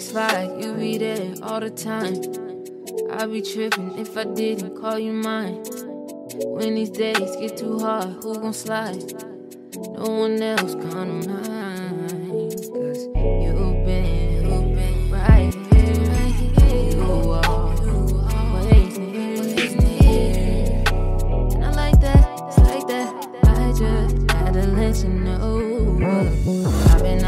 365, you be there all the time. I be tripping if I didn't call you mine. When these days get too hard, who gon' slide? No one else gonna mind. Cause you've been, you've been right here. You always near. And I like that, it's like that. I just had to let you know. I've been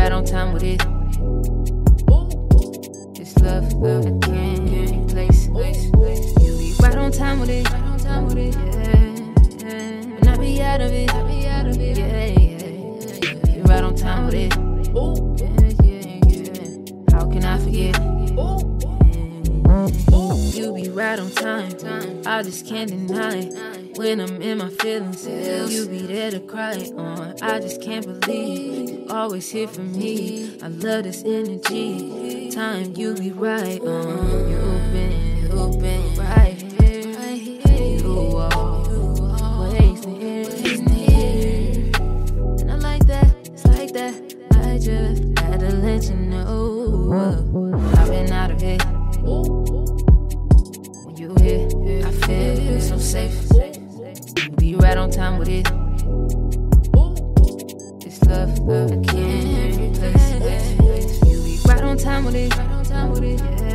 right on time with it. This love, love, I can't replace. You be right on time with it. I be out of it. Be right on time with it. How can I forget? You be right on time. I just can't deny. When I'm in my feelings, you be there to cry on. I just can't believe you always here for me. I love this energy. Time you be right on. You've been, you've been right here. You always near. And I like that, it's like that. I just had to let you know. I've been out of. When you here, I feel so safe. Be right on time with it. This love, love, I can't replace. it. You be right on time with it. Right on time with it. Yeah.